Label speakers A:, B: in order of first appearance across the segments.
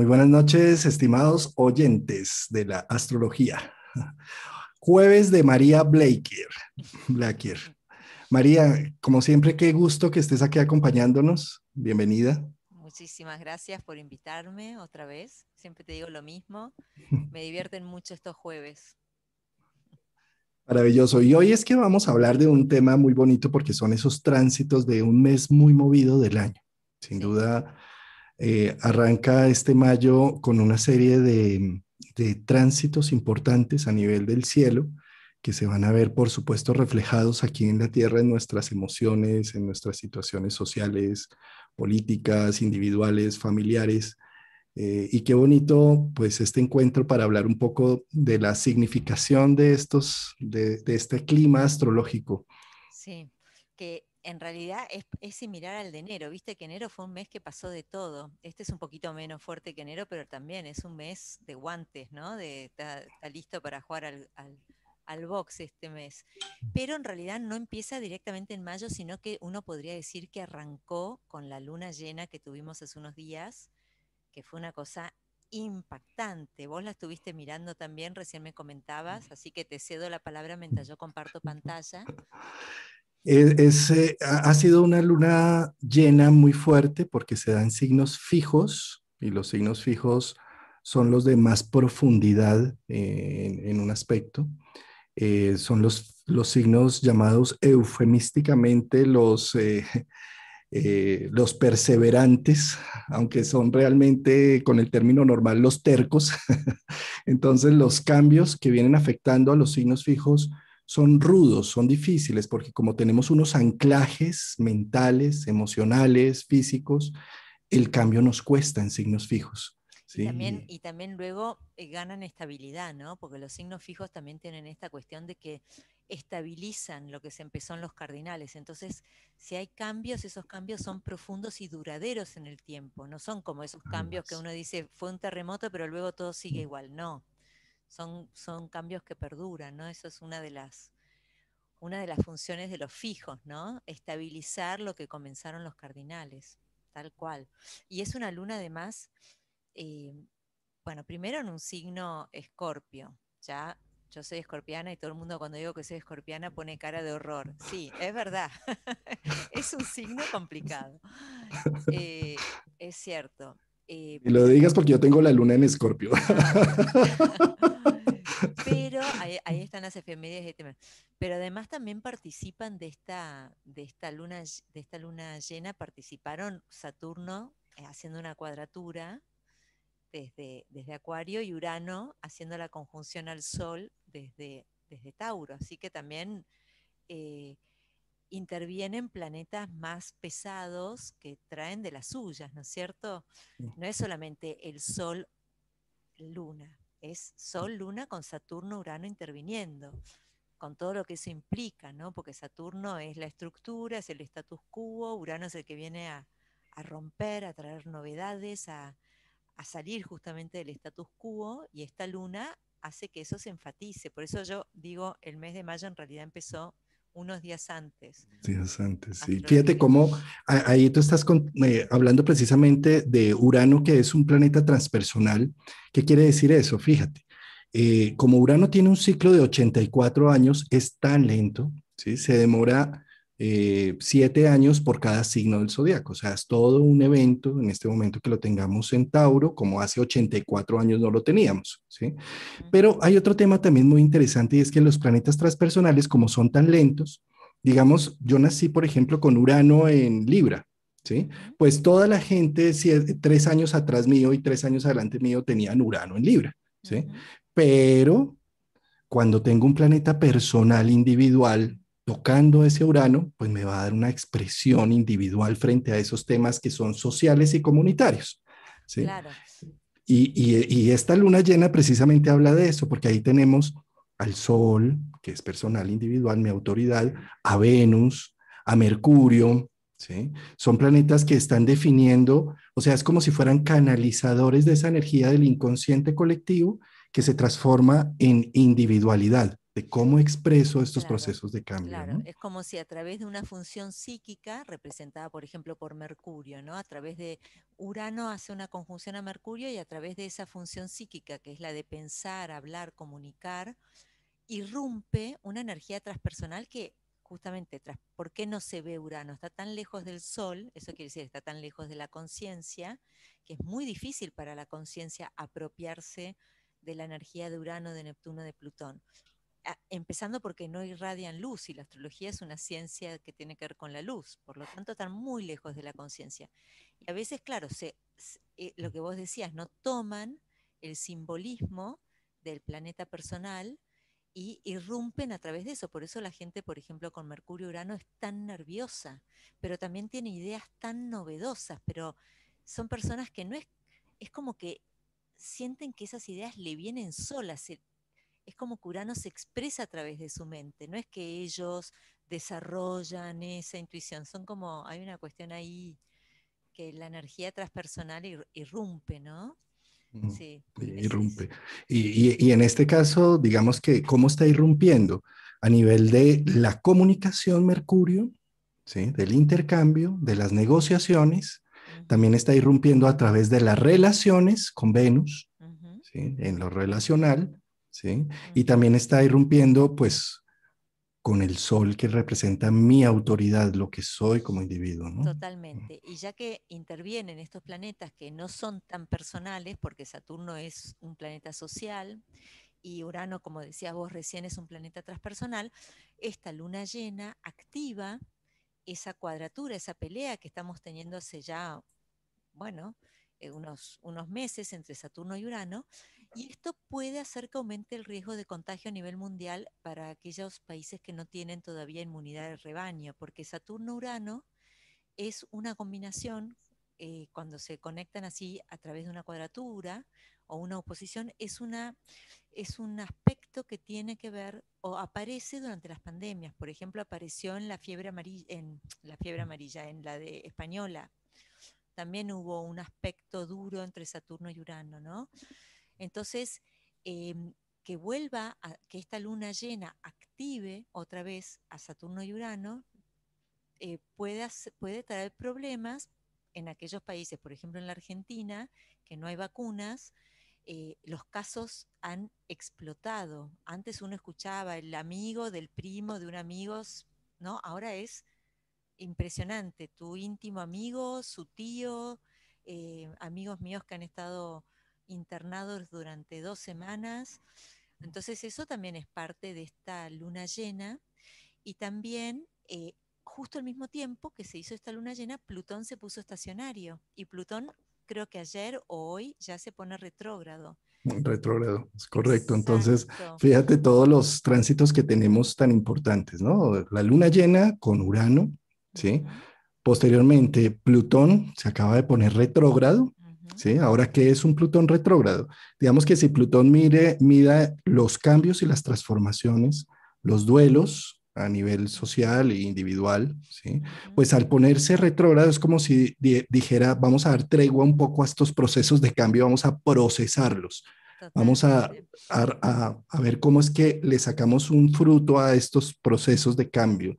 A: Muy buenas noches, estimados oyentes de la astrología. Jueves de María Blaker. Blaker. María, como siempre, qué gusto que estés aquí acompañándonos. Bienvenida.
B: Muchísimas gracias por invitarme otra vez. Siempre te digo lo mismo. Me divierten mucho estos jueves.
A: Maravilloso. Y hoy es que vamos a hablar de un tema muy bonito porque son esos tránsitos de un mes muy movido del año. Sin duda, eh, arranca este mayo con una serie de, tránsitos importantes a nivel del cielo que se van a ver, por supuesto, reflejados aquí en la Tierra en nuestras emociones, en nuestras situaciones sociales, políticas, individuales, familiares. Eh, y qué bonito, pues, este encuentro para hablar un poco de la significación de estos, de, de este clima astrológico.
B: Sí, que en realidad es, similar al de enero. Viste que enero fue un mes que pasó de todo. Este es un poquito menos fuerte que enero, pero también es un mes de guantes, ¿no? De está, listo para jugar al, al, box este mes. Pero en realidad no empieza directamente en mayo, sino que uno podría decir que arrancó con la luna llena que tuvimos hace unos días, que fue una cosa impactante. Vos la estuviste mirando también, recién me comentabas, así que te cedo la palabra mientras yo comparto pantalla.
A: Es, eh, ha sido una luna llena muy fuerte porque se dan signos fijos y los signos fijos son los de más profundidad eh, en, un aspecto. Eh, son los, los signos llamados eufemísticamente los, los perseverantes, aunque son realmente con el término normal los tercos. Entonces los cambios que vienen afectando a los signos fijos son rudos, son difíciles, porque como tenemos unos anclajes mentales, emocionales, físicos, el cambio nos cuesta en signos fijos.
B: Y, también, y también luego eh, ganan estabilidad, ¿no? Porque los signos fijos también tienen esta cuestión de que estabilizan lo que se empezó en los cardinales. Entonces, si hay cambios, esos cambios son profundos y duraderos en el tiempo. No son como esos cambios que uno dice, fue un terremoto, pero luego todo sigue mm. igual. No, son, cambios que perduran, ¿no? Eso es una de las una de las funciones de los fijos, ¿no? Estabilizar lo que comenzaron los cardinales, tal cual. Y es una luna además, eh, bueno, primero en un signo escorpio, ya yo soy escorpiana y todo el mundo cuando digo que soy escorpiana pone cara de horror. Sí, es verdad, es un signo complicado, eh, es cierto.
A: Eh, y lo digas porque yo tengo la luna en escorpio.
B: Pero ahí, están las efemérides de este Pero además también participan de esta, de esta, luna, de esta luna llena, participaron Saturno eh, haciendo una cuadratura desde, desde Acuario y Urano haciendo la conjunción al Sol desde, desde Tauro. Así que también eh, intervienen planetas más pesados que traen de las suyas, ¿no es cierto? No es solamente el Sol, Luna es Sol, Luna con Saturno, Urano interviniendo, con todo lo que eso implica, ¿no? Porque Saturno es la estructura, es el status quo, Urano es el que viene a, romper, a traer novedades, a, a salir justamente del status quo, y esta luna hace que eso se enfatice. Por eso yo digo, el mes de mayo en realidad empezó unos días antes.
A: Días antes, sí. Fíjate cómo ahí tú estás eh, hablando precisamente de Urano, que es un planeta transpersonal. ¿Qué quiere decir eso? Fíjate, eh, como Urano tiene un ciclo de 84 años, es tan lento, ¿sí? Se demora eh, siete años por cada signo del zodiaco. O sea, es todo un evento en este momento que lo tengamos en Tauro, como hace 84 años no lo teníamos. ¿sí? Pero hay otro tema también muy interesante y es que los planetas transpersonales, como son tan lentos, digamos, yo nací, por ejemplo, con Urano en Libra. ¿Sí? Pues toda la gente, tres años atrás mío y tres años adelante mío, tenían Urano en Libra, ¿sí? Pero cuando tengo un planeta personal individual tocando ese Urano, pues me va a dar una expresión individual frente a esos temas que son sociales y comunitarios. ¿sí? Claro. Y, y, esta luna llena precisamente habla de eso, porque ahí tenemos al Sol, que es personal, individual, mi autoridad, a Venus, a Mercurio, ¿sí? Son planetas que están definiendo, o sea, es como si fueran canalizadores de esa energía del inconsciente colectivo que se transforma en individualidad. De cómo expreso estos procesos de cambio.
B: Claro, es como si a través de una función psíquica, representada por ejemplo por Mercurio, ¿no? A través de Urano hace una conjunción a Mercurio y a través de esa función psíquica, que es la de pensar, hablar, comunicar, irrumpe una energía transpersonal que justamente, tras, ¿por qué no se ve Urano? Está tan lejos del Sol, eso quiere decir, está tan lejos de la conciencia, que es muy difícil para la conciencia apropiarse de la energía de Urano, de Neptuno, de Plutón. Empezando porque no irradian luz y la astrología es una ciencia que tiene que ver con la luz, por lo tanto están muy lejos de la conciencia. Y a veces, claro, se, eh, lo que vos decías, no toman el simbolismo del planeta personal y irrumpen a través de eso. Por eso la gente, por ejemplo, con Mercurio Urano es tan nerviosa, pero también tiene ideas tan novedosas, pero son personas que no es, es como que sienten que esas ideas le vienen solas. Es como que Urano se expresa a través de su mente, no es que ellos desarrollan esa intuición, son como, hay una cuestión ahí que la energía transpersonal irrumpe, ¿no?
A: Sí. Irrumpe. Y, y, en este caso, digamos que, ¿cómo está irrumpiendo? A nivel de la comunicación, Mercurio, ¿sí? del intercambio, de las negociaciones, también está irrumpiendo a través de las relaciones con Venus, ¿sí? en lo relacional, ¿sí? y también está irrumpiendo, pues, con el sol que representa mi autoridad, lo que soy como individuo. ¿no?
B: Totalmente. Y ya que intervienen estos planetas que no son tan personales, porque Saturno es un planeta social y Urano, como decías vos recién, es un planeta transpersonal, esta luna llena activa esa cuadratura, esa pelea que estamos teniendo hace ya, bueno, eh, unos, unos meses entre Saturno y Urano, y esto puede hacer que aumente el riesgo de contagio a nivel mundial para aquellos países que no tienen todavía inmunidad de rebaño, porque Saturno-Urano es una combinación, eh, cuando se conectan así a través de una cuadratura o una oposición, es, una, es un aspecto que tiene que ver o aparece durante las pandemias. Por ejemplo, apareció en la fiebre amarilla, en la fiebre amarilla, en la de española. También hubo un aspecto duro entre Saturno y Urano, ¿no? Entonces, em, que vuelva, a, que esta luna llena active otra vez a Saturno y Urano, eh, puede, traer problemas en aquellos países, por ejemplo en la Argentina, que no hay vacunas, eh, los casos han explotado. Antes uno escuchaba el amigo del primo de un amigo, ¿no? Ahora es impresionante. Tu íntimo amigo, su tío, eh, amigos míos que han estado internados durante dos semanas. Entonces eso también es parte de esta luna llena. Y también, eh, justo al mismo tiempo que se hizo esta luna llena, Plutón se puso estacionario. Y Plutón creo que ayer o hoy ya se pone retrógrado.
A: Retrógrado, es correcto. Entonces, fíjate todos los tránsitos que tenemos tan importantes, ¿no? La luna llena con Urano, ¿sí? Posteriormente, Plutón se acaba de poner retrógrado, ¿sí? Ahora, ¿qué es un Plutón retrógrado? Digamos que si Plutón mire, mida los cambios y las transformaciones, los duelos a nivel social e individual, ¿sí? Pues al ponerse retrógrado es como si dijera, vamos a dar tregua un poco a estos procesos de cambio, vamos a procesarlos. Vamos a, a, a, ver cómo es que le sacamos un fruto a estos procesos de cambio.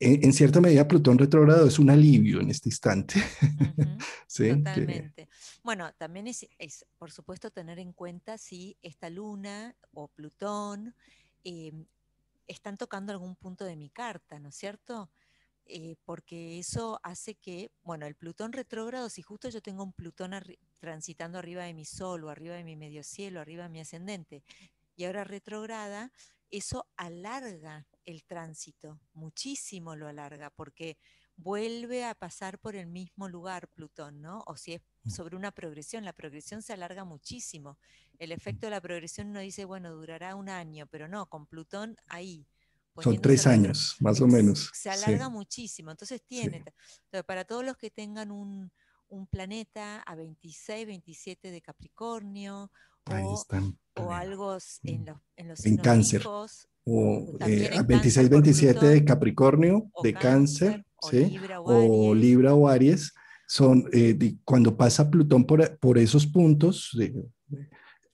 A: En, cierta medida, Plutón retrógrado es un alivio en este instante.
B: ¿Sí? Totalmente. Bueno, también es, por supuesto, tener en cuenta si esta luna o Plutón em, están tocando algún punto de mi carta, ¿no es cierto? Eh, porque eso hace que, bueno, el Plutón retrógrado, si justo yo tengo un Plutón transitando arriba de mi Sol o arriba de mi medio cielo, arriba de mi ascendente, y ahora retrograda, eso alarga el tránsito, muchísimo lo alarga, porque vuelve a pasar por el mismo lugar Plutón, ¿no? O si es mm. sobre una progresión, la progresión se alarga muchísimo. El efecto de la progresión no dice, bueno, durará un año, pero no, con Plutón ahí.
A: Son tres años, más o menos.
B: Se alarga muchísimo. Entonces tiene, para todos los que tengan un, planeta a 26, 27 de Capricornio, o, algo en los, en los
A: en cáncer. O eh, a 26, 27 de Capricornio, de cáncer, o, Libra o, Libra o Aries, son eh, cuando pasa Plutón por, por esos puntos,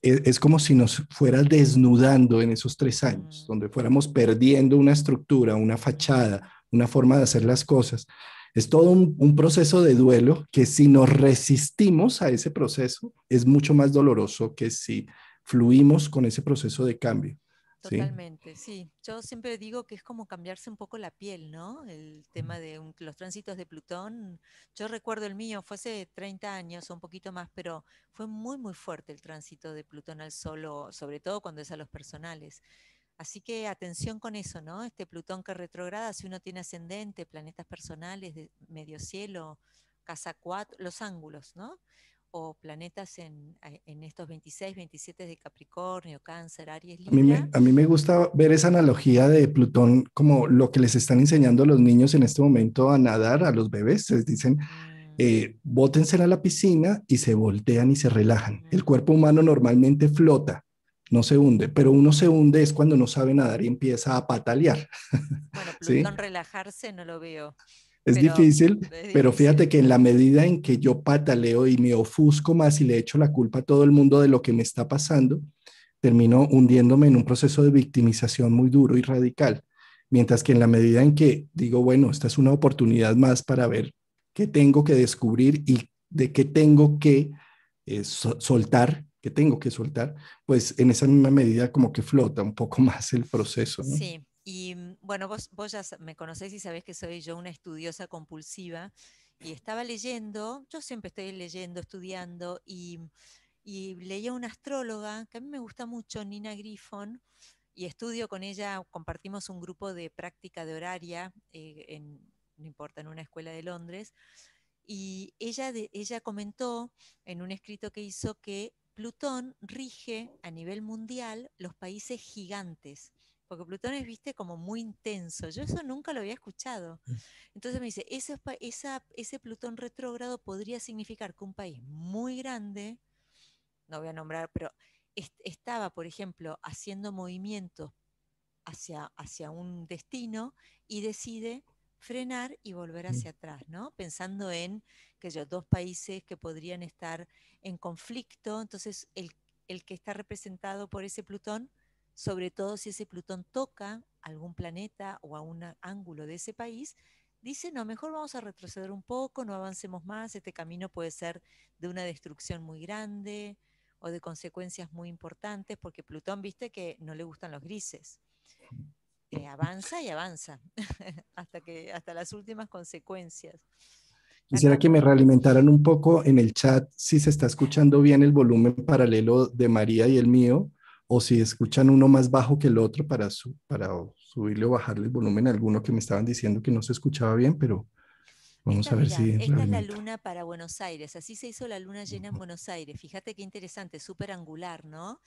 A: e, es, como si nos fuera desnudando en esos tres años, mm. donde fuéramos perdiendo una estructura, una fachada, una forma de hacer las cosas. Es todo un, proceso de duelo que si nos resistimos a ese proceso es mucho más doloroso que si fluimos con ese proceso de cambio.
B: Totalmente, ¿sí? Yo siempre digo que es como cambiarse un poco la piel, ¿no? El tema de los tránsitos de Plutón. Yo recuerdo el mío, fue hace 30 años o un poquito más, pero fue muy, muy fuerte el tránsito de Plutón al Sol, sobre todo cuando es a los personales. Así que atención con eso, ¿no? Este Plutón que retrograda, si uno tiene ascendente, planetas personales, de medio cielo, casa 4, los ángulos, ¿no? O planetas en, estos 26, 27 de Capricornio, Cáncer, Aries, Libra.
A: A mí, me, a mí me gusta ver esa analogía de Plutón como lo que les están enseñando a los niños en este momento a nadar, a los bebés. Les dicen, mm. eh, bótense a la piscina y se voltean y se relajan. El cuerpo humano normalmente flota no se hunde, pero uno se hunde es cuando no sabe nadar y empieza a patalear.
B: Bueno, Plutón relajarse no lo veo.
A: Es difícil, pero fíjate que en la medida en que yo pataleo y me ofusco más y le echo la culpa a todo el mundo de lo que me está pasando, termino hundiéndome en un proceso de victimización muy duro y radical. Mientras que en la medida en que digo, bueno, esta es una oportunidad más para ver qué tengo que descubrir y de qué tengo que eh, soltar que tengo que soltar, pues en esa misma medida como que flota un poco más el proceso.
B: Sí, y mm, bueno, vos, vos ya me conocés y sabés que soy yo una estudiosa compulsiva y estaba leyendo, yo siempre estoy leyendo, estudiando y, y leía una astróloga que a mí me gusta mucho, Nina Griffon, y estudio con ella, compartimos un grupo de práctica de horaria, eh, no importa, en una escuela de Londres, y ella, ella comentó en un escrito que hizo que Plutón rige a nivel mundial los países gigantes, porque Plutón es, viste, como muy intenso. Yo eso nunca lo había escuchado. Mm. Entonces me dice, ese, ese Plutón retrógrado podría significar que un país muy grande, no voy a nombrar, pero estaba, por ejemplo, haciendo movimientos hacia, hacia un destino y decide frenar y volver mm. hacia atrás, ¿no? Pensando en que yo, dos países que podrían estar en conflicto, entonces el, el que está representado por ese Plutón, sobre todo si ese Plutón toca algún planeta o a un ángulo de ese país, dice, no, mejor vamos a retroceder un poco, no avancemos más, este camino puede ser de una destrucción muy grande o de consecuencias muy importantes, porque Plutón, viste que no le gustan los grises. Eh, avanza y avanza hasta, que, hasta las últimas consecuencias.
A: Quisiera que me realimentaran un poco en el chat si se está escuchando bien el volumen paralelo de María y el mío, o si escuchan uno más bajo que el otro para, para subirle o bajarle el volumen a alguno que me estaban diciendo que no se escuchaba bien, pero vamos a ver si...
B: Esta es la luna para Buenos Aires, así se hizo la luna llena en Buenos Aires. Fíjate qué interesante, súper angular, ¿no?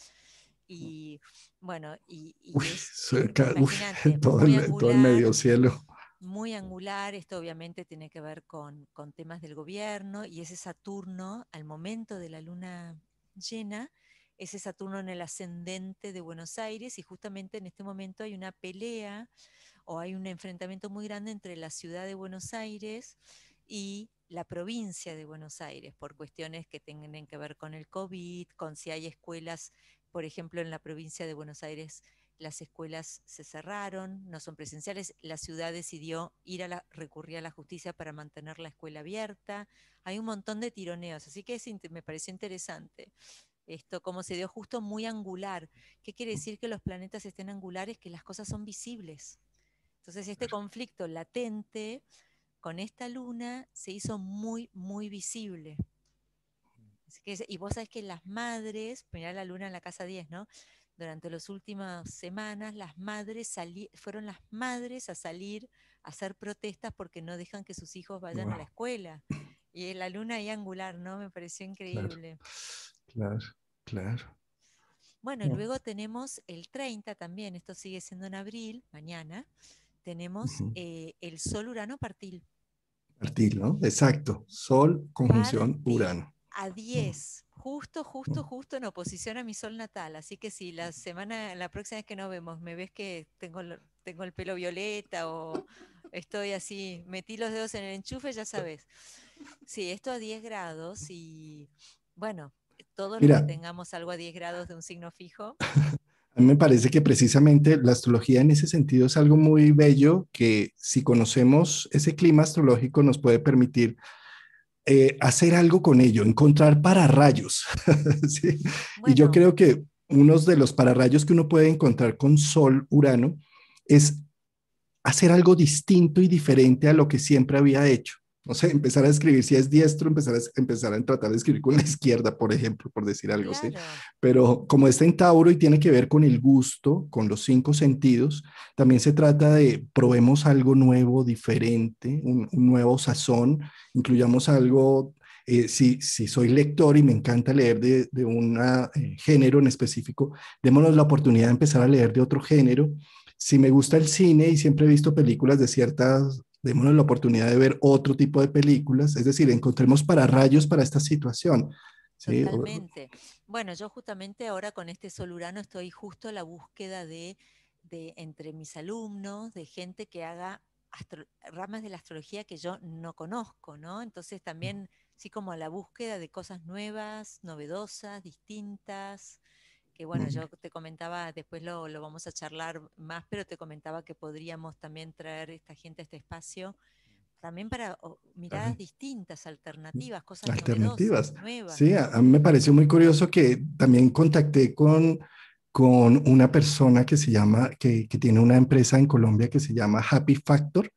B: Y bueno, y,
A: todo, el, medio cielo.
B: Muy angular, esto obviamente tiene que ver con, con temas del gobierno y ese Saturno al momento de la luna llena, ese Saturno en el ascendente de Buenos Aires y justamente en este momento hay una pelea o hay un enfrentamiento muy grande entre la ciudad de Buenos Aires y la provincia de Buenos Aires por cuestiones que tengan que ver con el COVID, con si hay escuelas por ejemplo, en la provincia de Buenos Aires las escuelas se cerraron, no son presenciales, la ciudad decidió ir a la, recurrir a la justicia para mantener la escuela abierta. Hay un montón de tironeos, así que me pareció interesante. Esto, como se dio justo muy angular. ¿Qué quiere decir que los planetas estén angulares? Que las cosas son visibles. Entonces, este conflicto latente con esta luna se hizo muy, muy visible y vos sabés que las madres, mirá la luna en la casa 10, ¿no? Durante las últimas semanas, las madres fueron las madres a salir a hacer protestas porque no dejan que sus hijos vayan a la escuela. Y la luna ahí angular, ¿no? Me pareció increíble.
A: Claro, claro.
B: Bueno, y luego tenemos el 30 también, esto sigue siendo en abril, mañana, tenemos eh, el Sol Urano partil.
A: Partil, ¿no? Exacto. Sol conjunción Urano
B: a 10, justo, justo, justo en oposición a mi sol natal. Así que si la semana, la próxima vez que nos vemos, me ves que tengo, tengo el pelo violeta o estoy así, metí los dedos en el enchufe, ya sabes. Sí, esto a 10 grados y bueno, todos los que tengamos algo a 10 grados de un signo fijo.
A: A mí me parece que precisamente la astrología en ese sentido es algo muy bello que si conocemos ese clima astrológico nos puede permitir eh, hacer algo con ello, encontrar pararrayos. ¿sí? Y yo creo que uno de los pararrayos que uno puede encontrar con Sol, Urano, es hacer algo distinto y diferente a lo que siempre había hecho no sé, empezar a escribir, si es diestro, empezar a, empezar a tratar de escribir con la izquierda, por ejemplo, por decir algo, ¿sí? Pero como está en Tauro y tiene que ver con el gusto, con los cinco sentidos, también se trata de probemos algo nuevo, diferente, un, nuevo sazón, incluyamos algo eh, si, si, soy lector y me encanta leer de, de un eh, género en específico, démonos la oportunidad de empezar a leer de otro género. Si me gusta el cine y siempre he visto películas de ciertas démonos la oportunidad de ver otro tipo de películas, es decir, encontremos para rayos para esta situación.
B: Totalmente. Bueno, yo justamente ahora con este Sol Urano estoy justo a la búsqueda de, de entre mis alumnos, de gente que haga ramas de la astrología que yo no conozco, ¿no? Entonces también, sí, como a la búsqueda de cosas nuevas, novedosas, distintas, que bueno, yo te comentaba, después lo, vamos a charlar más, pero te comentaba que podríamos también traer esta gente a este espacio también para miradas distintas, alternativas, cosas alternativas. nuevas.
A: Sí, a, mí me pareció muy curioso que también contacté con, con una persona que se llama, que, que tiene una empresa en Colombia que se llama Happy Factor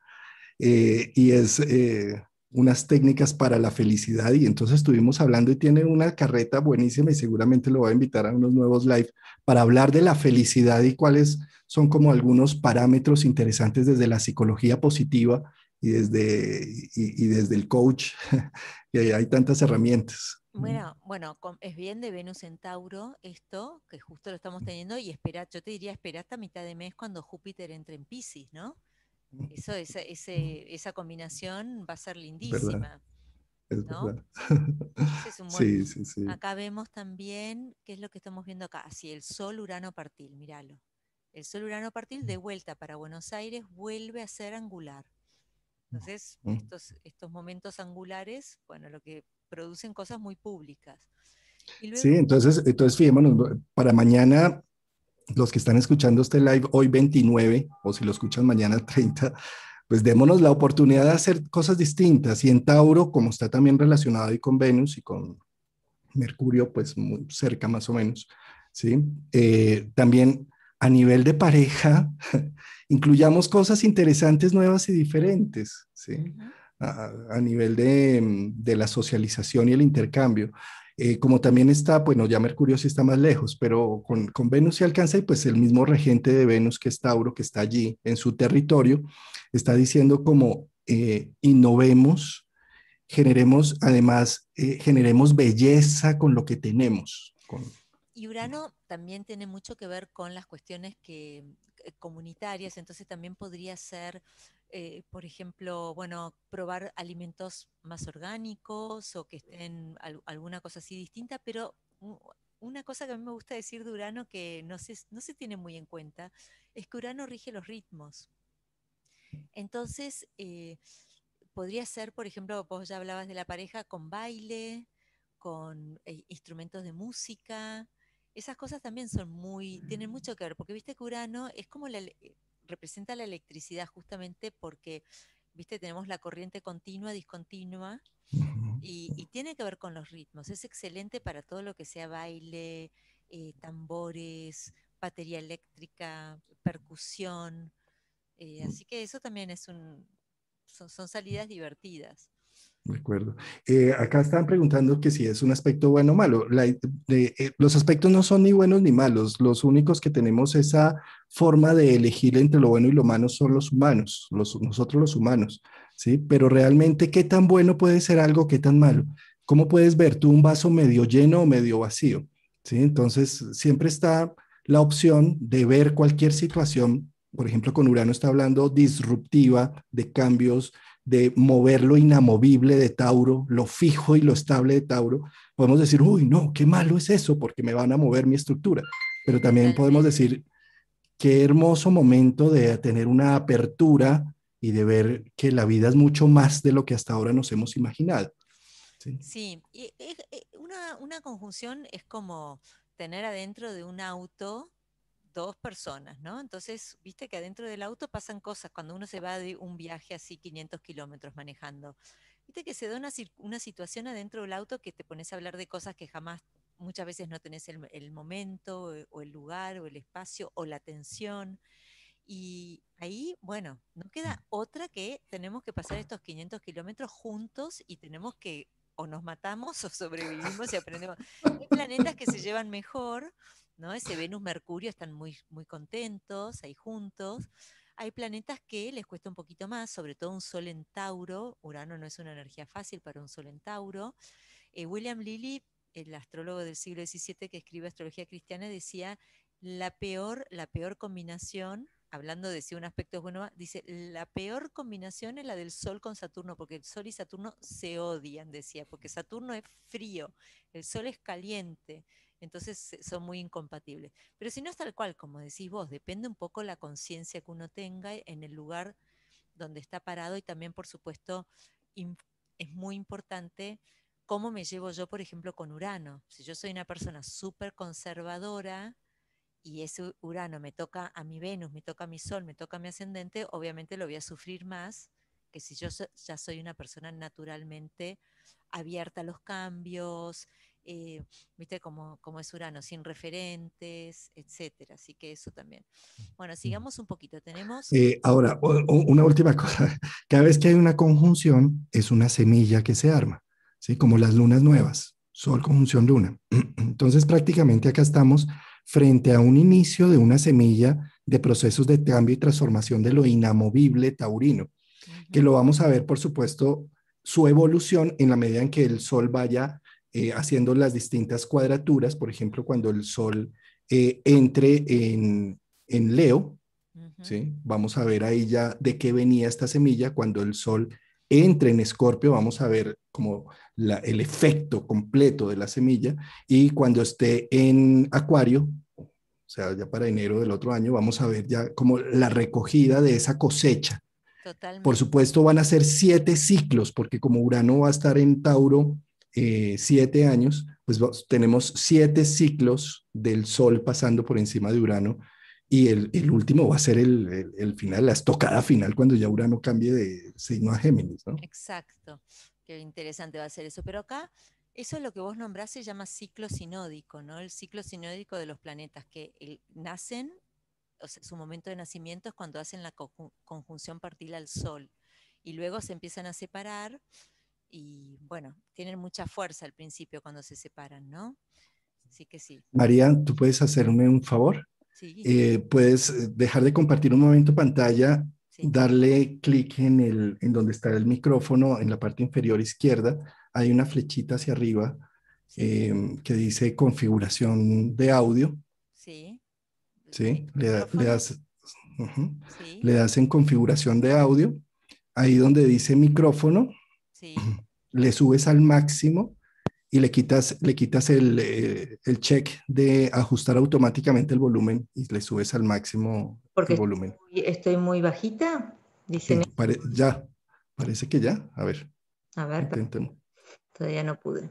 A: eh, y es... Eh, unas técnicas para la felicidad y entonces estuvimos hablando y tiene una carreta buenísima y seguramente lo voy a invitar a unos nuevos live para hablar de la felicidad y cuáles son como algunos parámetros interesantes desde la psicología positiva y desde, y, desde el coach, y hay tantas herramientas.
B: Bueno, bueno, es bien de Venus en Tauro esto, que justo lo estamos teniendo, y espera, yo te diría, espera hasta mitad de mes cuando Júpiter entre en Pisces, ¿no? Eso, esa, ese, esa combinación va a ser lindísima. sí, sí, sí. Acá vemos también, ¿qué es lo que estamos viendo acá? Así, el Sol Urano partil, míralo. El Sol Urano partil de vuelta para Buenos Aires vuelve a ser angular. Entonces, mm. estos, estos momentos angulares, bueno, lo que producen cosas muy públicas.
A: sí, entonces, entonces fijémonos, para mañana los que están escuchando este live hoy 29 o si lo escuchan mañana 30, pues démonos la oportunidad de hacer cosas distintas. Y en Tauro, como está también relacionado ahí con Venus y con Mercurio, pues muy cerca más o menos, ¿sí? Eh, también a nivel de pareja, incluyamos cosas interesantes, nuevas y diferentes, ¿sí? a, nivel de, de, la socialización y el intercambio. Eh, como también está, bueno, ya Mercurio sí está más lejos, pero con, Venus se alcanza y pues el mismo regente de Venus, que es Tauro, que está allí en su territorio, está diciendo como eh, innovemos, generemos, además, eh, generemos belleza con lo que tenemos.
B: Y Urano también tiene mucho que ver con las cuestiones que, comunitarias, entonces también podría ser eh, por ejemplo, bueno, probar alimentos más orgánicos o que estén alguna cosa así distinta, pero una cosa que a mí me gusta decir de Urano que no se, no se tiene muy en cuenta es que Urano rige los ritmos. Entonces, eh, podría ser, por ejemplo, vos ya hablabas de la pareja con baile, con eh, instrumentos de música. Esas cosas también son muy, tienen mucho que ver, porque viste que Urano es como la, representa la electricidad justamente porque, viste, tenemos la corriente continua, discontinua, y, tiene que ver con los ritmos. Es excelente para todo lo que sea baile, eh, tambores, batería eléctrica, percusión. Eh, así que eso también es un, son salidas divertidas.
A: De. Eh, acá están preguntando que si es un aspecto bueno o malo. Eh, los aspectos no son ni buenos ni malos. Los únicos que tenemos esa forma de elegir entre lo bueno y lo malo son los humanos, los, nosotros los humanos. ¿sí? Pero realmente, ¿qué tan bueno puede ser algo? ¿Qué tan malo? ¿Cómo puedes ver tú un vaso medio lleno o medio vacío? ¿sí? Entonces, siempre está la opción de ver cualquier situación. Por ejemplo, con Urano está hablando disruptiva de cambios de mover lo inamovible de Tauro, lo fijo y lo estable de Tauro, podemos decir, uy, no, qué malo es eso, porque me van a mover mi estructura. Pero también podemos decir, qué hermoso momento de tener una apertura y de ver que la vida es mucho más de lo que hasta ahora nos hemos imaginado.
B: Sí, y, una, una conjunción es como tener adentro de un auto dos personas, ¿no? Entonces, viste que adentro del auto pasan cosas cuando uno se va de un viaje así 500 kilómetros manejando. Viste que se da una, una, situación adentro del auto que te pones a hablar de cosas que jamás, muchas veces no tenés el, el momento o el lugar o el espacio o la atención. Y ahí, bueno, no queda otra que tenemos que pasar estos 500 kilómetros juntos y tenemos que o nos matamos o sobrevivimos y aprendemos. Hay planetas que se llevan mejor, ¿no? Ese Venus, Mercurio están muy, muy contentos ahí juntos. Hay planetas que les cuesta un poquito más, sobre todo un Sol en Tauro. Urano no es una energía fácil para un Sol en Tauro. Eh, William Lilly, el astrólogo del siglo XVII que escribe astrología cristiana, decía la peor, la peor combinación hablando de si un aspecto es bueno, dice, la peor combinación es la del Sol con Saturno, porque el Sol y Saturno se odian, decía, porque Saturno es frío, el Sol es caliente, entonces son muy incompatibles. Pero si no es tal cual, como decís vos, depende un poco la conciencia que uno tenga en el lugar donde está parado y también, por supuesto, es muy importante cómo me llevo yo, por ejemplo, con Urano. Si yo soy una persona súper conservadora, y ese Urano me toca a mi Venus, me toca a mi Sol, me toca a mi ascendente, obviamente lo voy a sufrir más que si yo ya soy una persona naturalmente abierta a los cambios, eh, viste como, como es Urano, sin referentes, etcétera. Así que eso también. Bueno, sigamos un poquito. Tenemos.
A: Eh, ahora, una última cosa. Cada vez que hay una conjunción, es una semilla que se arma, ¿sí? Como las lunas nuevas, Sol conjunción luna. Entonces, prácticamente acá estamos frente a un inicio de una semilla de procesos de cambio y transformación de lo inamovible taurino, que lo vamos a ver, por supuesto, su evolución en la medida en que el Sol vaya eh, haciendo las distintas cuadraturas, por ejemplo, cuando el Sol eh, entre en, Leo, ¿sí? vamos a ver ahí ya de qué venía esta semilla, cuando el Sol entre en Escorpio, vamos a ver como el efecto completo de la semilla y cuando esté en Acuario, o sea, ya para enero del otro año, vamos a ver ya como la recogida de esa cosecha. Totalmente. Por supuesto, van a ser siete ciclos, porque como Urano va a estar en Tauro eh, siete años, pues tenemos siete ciclos del Sol pasando por encima de Urano y el, último va a ser el, final, la estocada final, cuando ya Urano cambie de signo a Géminis, ¿no?
B: Exacto. Qué interesante va a ser eso. Pero acá, eso es lo que vos nombrás se llama ciclo sinódico, ¿no? El ciclo sinódico de los planetas que nacen, o su momento de nacimiento es cuando hacen la conjunción partil al Sol. Y luego se empiezan a separar y, bueno, tienen mucha fuerza al principio cuando se separan, ¿no? Así que sí.
A: María, ¿tú puedes hacerme un favor? Eh, puedes eh, dejar de compartir un momento pantalla, darle clic en, el, en donde está el micrófono, en la parte inferior izquierda, hay una flechita hacia arriba em, que dice configuración de audio. Sí. Sí, le, das, le das en configuración de audio, ahí donde dice micrófono, le subes al máximo y le quitas, le quitas el, eh, el, check de ajustar automáticamente el volumen y le subes al máximo
C: Porque
A: el volumen.
C: Estoy muy bajita, dice.
A: ya, parece que ya. A ver.
C: A ver, todavía no pude.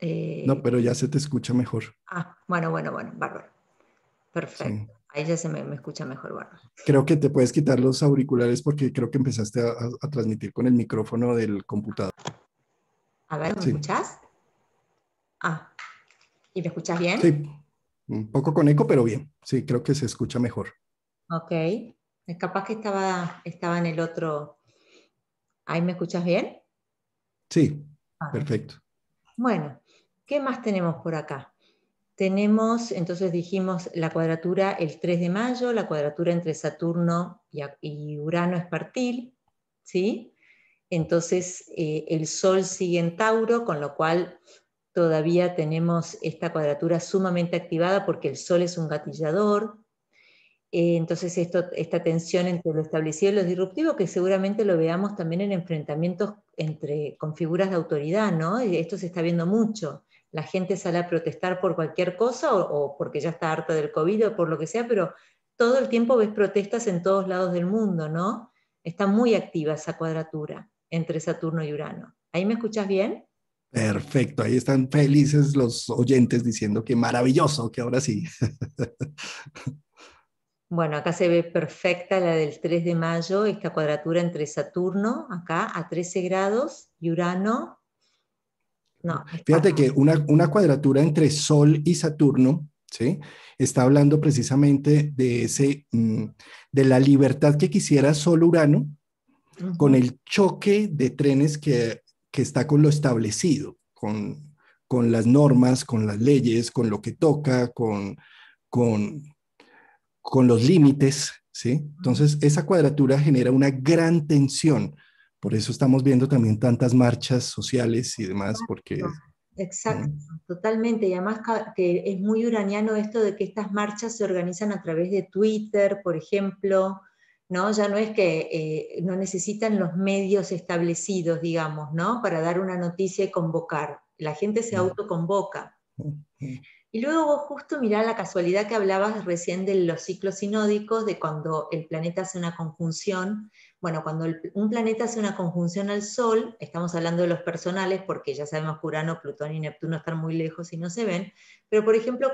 A: Eh, no, pero ya se te escucha mejor.
C: Ah, bueno, bueno, bueno, bárbaro. Perfecto. Ahí ya se me, me, escucha mejor, bárbaro.
A: Creo que te puedes quitar los auriculares porque creo que empezaste a, a, transmitir con el micrófono del computador.
C: A ver, ¿me escuchas? Ah, ¿y me escuchas bien?
A: Sí, un poco con eco, pero bien. Sí, creo que se escucha mejor.
C: Ok, capaz que estaba, estaba en el otro. ¿Ahí me escuchas bien?
A: Sí, ah. perfecto.
C: Bueno, ¿qué más tenemos por acá? Tenemos, entonces dijimos, la cuadratura el 3 de mayo, la cuadratura entre Saturno y, Urano es partil, ¿sí? Entonces eh, el Sol sigue en Tauro, con lo cual todavía tenemos esta cuadratura sumamente activada porque el Sol es un gatillador. Eh, entonces, esto, esta tensión entre lo establecido y lo disruptivo, que seguramente lo veamos también en enfrentamientos entre, con figuras de autoridad, ¿no? esto se está viendo mucho. La gente sale a protestar por cualquier cosa o, o porque ya está harta del COVID o por lo que sea, pero todo el tiempo ves protestas en todos lados del mundo, ¿no? Está muy activa esa cuadratura entre Saturno y Urano. ¿Ahí me escuchas bien?
A: Perfecto, ahí están felices los oyentes diciendo que maravilloso, que ahora sí.
B: Bueno, acá se ve perfecta la del 3 de mayo, esta cuadratura entre Saturno, acá a 13 grados, y Urano.
A: No. Fíjate que una, una, cuadratura entre Sol y Saturno, ¿sí? Está hablando precisamente de, ese, mm, de la libertad que quisiera Sol Urano con el choque de trenes que, que está con lo establecido, con, con las normas, con las leyes, con lo que toca, con, con, con los límites, ¿sí? Entonces, esa cuadratura genera una gran tensión. Por eso estamos viendo también tantas marchas sociales y demás, porque...
B: Exacto, totalmente. Y además que es muy uraniano esto de que estas marchas se organizan a través de Twitter, por ejemplo, ¿no? Ya no es que eh, no necesitan los medios establecidos, digamos, ¿no? Para dar una noticia y convocar. La gente se autoconvoca. Y luego vos justo mirá la casualidad que hablabas recién de los ciclos sinódicos, de cuando el planeta hace una conjunción. Bueno, cuando un planeta hace una conjunción al Sol, estamos hablando de los personales, porque ya sabemos que Urano, Plutón y Neptuno están muy lejos y no se ven, pero por ejemplo,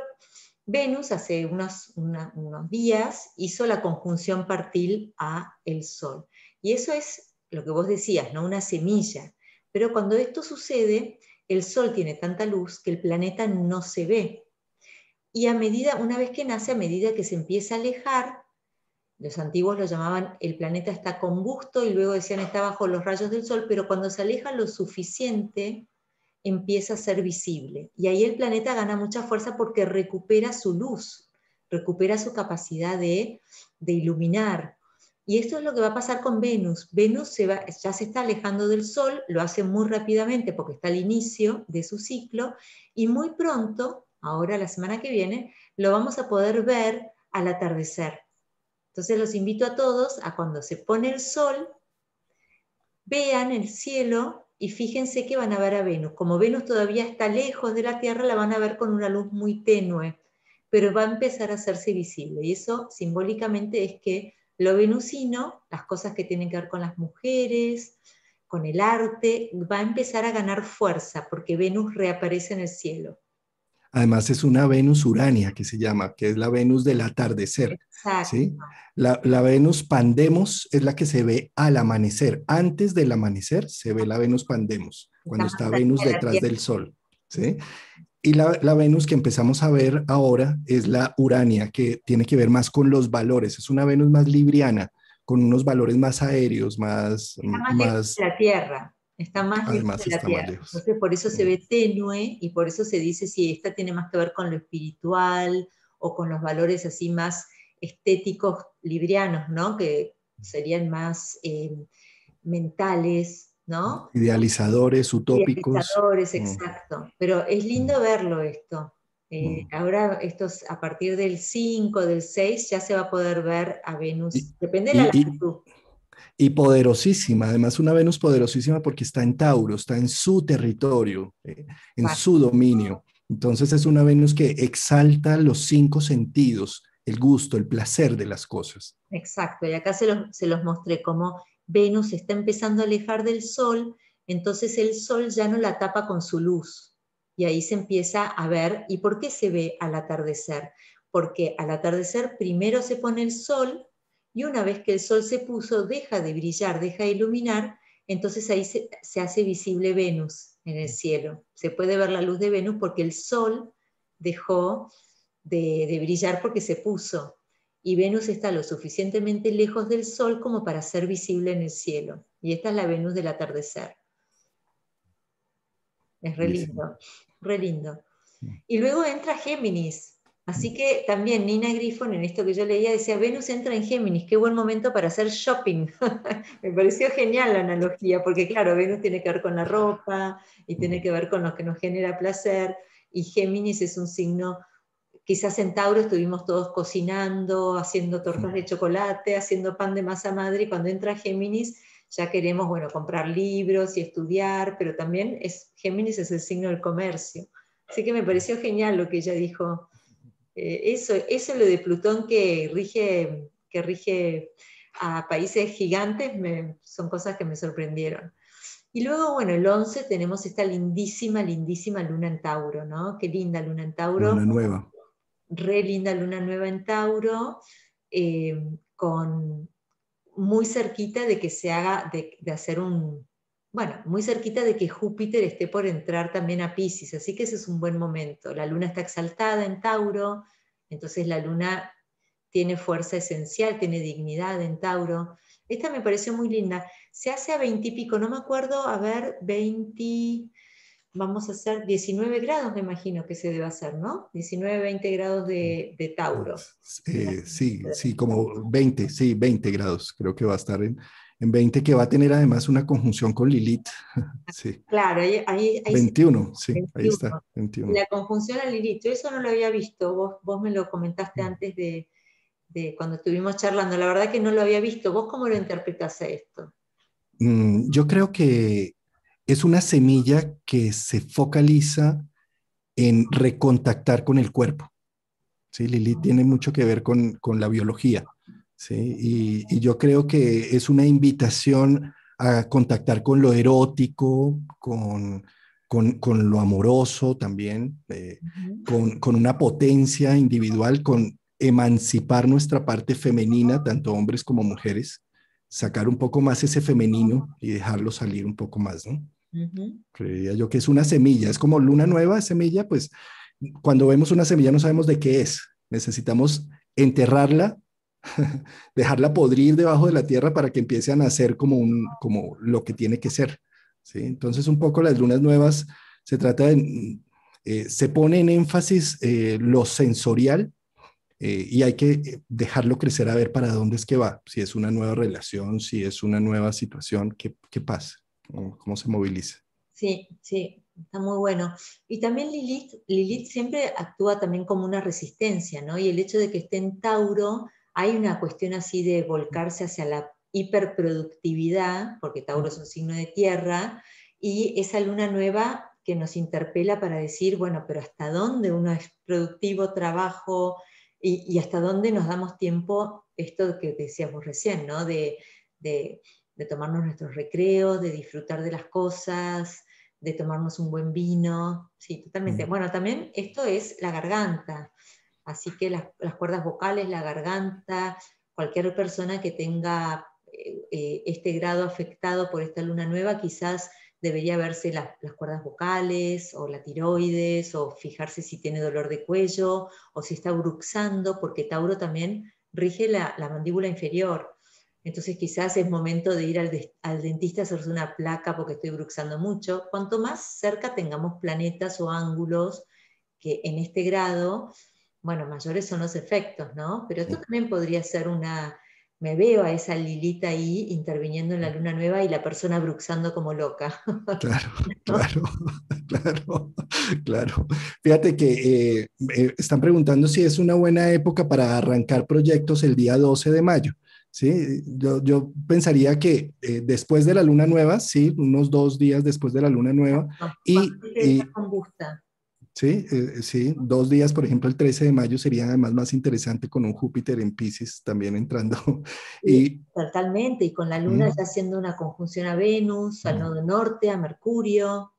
B: Venus hace unos, unos días hizo la conjunción partil a el Sol. Y eso es lo que vos decías, ¿no? Una semilla. Pero cuando esto sucede, el Sol tiene tanta luz que el planeta no se ve. Y a medida, una vez que nace, a medida que se empieza a alejar, los antiguos lo llamaban el planeta está combusto y luego decían está bajo los rayos del sol, pero cuando se aleja lo suficiente empieza a ser visible. Y ahí el planeta gana mucha fuerza porque recupera su luz, recupera su capacidad de, de iluminar. Y esto es lo que va a pasar con Venus. Venus ya se está alejando del Sol, lo hace muy rápidamente porque está al inicio de su ciclo, y muy pronto ahora la semana que viene, lo vamos a poder ver al atardecer. Entonces los invito a todos a cuando se pone el sol, vean el cielo y fíjense que van a ver a Venus. Como Venus todavía está lejos de la Tierra, la van a ver con una luz muy tenue, pero va a empezar a hacerse visible. Y eso simbólicamente es que lo venusino, las cosas que tienen que ver con las mujeres, con el arte, va a empezar a ganar fuerza porque Venus reaparece en el cielo.
A: Además es una Venus urania que se llama, que es la Venus del atardecer. ¿sí? La, Venus pandemos es la que se ve al amanecer. Antes del amanecer se ve la Venus pandemos, cuando está Venus detrás del Sol. ¿sí? Y la, la, Venus que empezamos a ver ahora es la Urania, que tiene que ver más con los valores. Es una Venus más libriana, con unos valores más aéreos, más...
B: más, la Tierra. Está más lejos de la Tierra. Entonces, por eso se ve tenue y por eso se dice si esta tiene más que ver con lo espiritual o con los valores así más estéticos librianos, ¿no? Que serían más eh, mentales, ¿no?
A: Idealizadores, utópicos.
B: Idealizadores, mm. exacto. Pero es lindo mm. verlo esto. Eh, mm. Ahora, estos, a partir del 5, del 6, ya se va a poder ver a Venus. Depende de la latitud
A: y poderosísima, además una Venus poderosísima porque está en Tauro, está en su territorio, eh, en su dominio. Entonces es una Venus que exalta los cinco sentidos, el gusto, el placer de las cosas.
B: Exacto, y acá se los, se los mostré como Venus está empezando a alejar del Sol, entonces el Sol ya no la tapa con su luz. Y ahí se empieza a ver, ¿y por qué se ve al atardecer? Porque al atardecer primero se pone el Sol y una vez que el sol se puso, deja de brillar, deja de iluminar, entonces ahí se, hace visible Venus en el cielo. Se puede ver la luz de Venus porque el sol dejó de, brillar porque se puso. Y Venus está lo suficientemente lejos del sol como para ser visible en el cielo. Y esta es la Venus del atardecer. Es re lindo, re lindo. Y luego entra Géminis, Así que también Nina Griffon, en esto que yo leía, decía, Venus entra en Géminis, qué buen momento para hacer shopping. Me pareció genial la analogía, porque claro, Venus tiene que ver con la ropa y tiene que ver con lo que nos genera placer, y Géminis es un signo, quizás en Tauro estuvimos todos cocinando, haciendo tortas de chocolate, haciendo pan de masa madre, y cuando entra Géminis ya queremos, bueno, comprar libros y estudiar, pero también es, Géminis es el signo del comercio. Así que me pareció genial lo que ella dijo eh, eso, eso lo de Plutón que rige, que rige a países gigantes son cosas que me sorprendieron. Y luego, bueno, el 11 tenemos esta lindísima, lindísima luna en Tauro, ¿no? Qué linda luna en Tauro.
A: Luna nueva.
B: Re linda luna nueva en Tauro, eh, con muy cerquita de que se haga, de, hacer un, bueno, muy cerquita de que Júpiter esté por entrar también a Pisces, así que ese es un buen momento. La luna está exaltada en Tauro, entonces la luna tiene fuerza esencial, tiene dignidad en Tauro. Esta me pareció muy linda. Se hace a 20 y pico, no me acuerdo, a ver, 20, vamos a hacer 19 grados, me imagino que se debe hacer, ¿no? 19, 20 grados de, Tauro.
A: Eh, sí, sí, como 20, sí, 20 grados, creo que va a estar en, en 20, que va a tener además una conjunción con Lilith. sí.
B: Claro, ahí, ahí,
A: 21, sí, ahí está. 21.
B: La conjunción a Lilith, yo eso no lo había visto, vos, vos me lo comentaste mm. antes de, de, cuando estuvimos charlando, la verdad que no lo había visto, ¿vos cómo lo interpretas esto?
A: Mm, yo creo que es una semilla que se focaliza en recontactar con el cuerpo. ¿sí? Lilith tiene mucho que ver con, con la biología. ¿Sí? Y, yo creo que es una invitación a contactar con lo erótico, con, con, con lo amoroso también, eh, con, con, una potencia individual, con emancipar nuestra parte femenina, tanto hombres como mujeres, sacar un poco más ese femenino y dejarlo salir un poco más, ¿no? Creería yo que es una semilla, es como luna nueva, semilla, pues cuando vemos una semilla no sabemos de qué es, necesitamos enterrarla dejarla podrir debajo de la tierra para que empiece a nacer como, un, como lo que tiene que ser. ¿sí? Entonces, un poco las lunas nuevas se trata de, eh, se pone en énfasis eh, lo sensorial eh, y hay que dejarlo crecer a ver para dónde es que va, si es una nueva relación, si es una nueva situación, qué, qué pasa, cómo, cómo se moviliza.
B: Sí, sí, está muy bueno. Y también Lilith, Lilith siempre actúa también como una resistencia, ¿no? Y el hecho de que esté en Tauro hay una cuestión así de volcarse hacia la hiperproductividad, porque Tauro es un signo de tierra, y esa luna nueva que nos interpela para decir, bueno, pero ¿hasta dónde uno es productivo, trabajo, y, hasta dónde nos damos tiempo, esto que decíamos recién, ¿no? De, de, tomarnos nuestros recreos, de disfrutar de las cosas, de tomarnos un buen vino, sí, totalmente. Mm. Bueno, también esto es la garganta, Así que las, cuerdas vocales, la garganta, cualquier persona que tenga eh, eh, este grado afectado por esta luna nueva, quizás debería verse las cuerdas vocales o la tiroides o fijarse si tiene dolor de cuello o si está bruxando, porque Tauro también rige la, mandíbula inferior. Entonces quizás es momento de ir al, al, dentista a hacerse una placa porque estoy bruxando mucho. Cuanto más cerca tengamos planetas o ángulos que en este grado bueno, mayores son los efectos, ¿no? Pero esto también podría ser una, me veo a esa Lilita ahí interviniendo en la luna nueva y la persona bruxando como loca.
A: Claro, claro, claro, claro. Fíjate que eh, eh, están preguntando si es una buena época para arrancar proyectos el día 12 de mayo. Sí, yo, yo pensaría que eh, después de la luna nueva, sí, unos dos días después de la luna nueva. y, y, Sí, eh, sí, dos días, por ejemplo, el 13 de mayo sería además más interesante con un Júpiter en Pisces también entrando.
B: y, totalmente, y con la Luna ya haciendo una conjunción a Venus, al nodo norte, a Mercurio.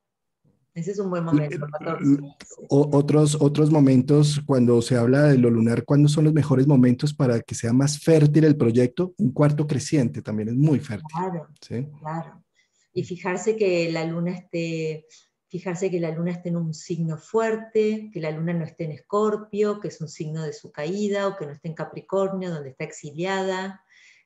B: Ese es un buen momento.
A: otros, otros momentos, cuando se habla de lo lunar, ¿cuándo son los mejores momentos para que sea más fértil el proyecto? Un cuarto creciente también es muy fértil.
B: Claro, ¿sí? claro. Y fijarse que la luna esté fijarse que la luna esté en un signo fuerte, que la luna no esté en escorpio, que es un signo de su caída, o que no esté en Capricornio, donde está exiliada,